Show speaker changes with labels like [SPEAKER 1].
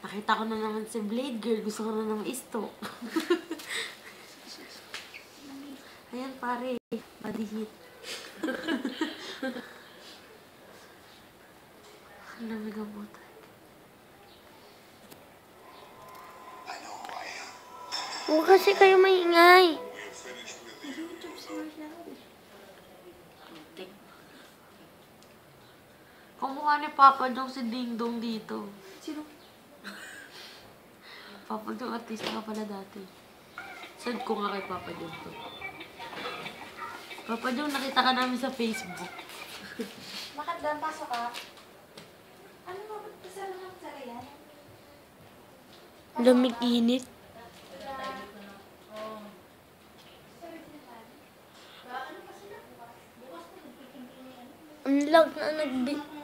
[SPEAKER 1] Nakita ko na naman si Blade Girl. Gusto ko na naman isto. Ayan, pare. Body hit. Ang lamig ang buta.
[SPEAKER 2] Huwag kasi kayo maingay.
[SPEAKER 1] Kamukha ni Papa Jong si Ding Dong dito.
[SPEAKER 3] Sino?
[SPEAKER 1] Papa Jong artista ka pala dati. Send ko nga kay Papa Jong to. Papa Jong, nakita ka namin sa Facebook.
[SPEAKER 3] Bakit pasok ka? Ano ba? Kasi lang ang sara yan?
[SPEAKER 2] Lamig init. Ang lag na nagbi...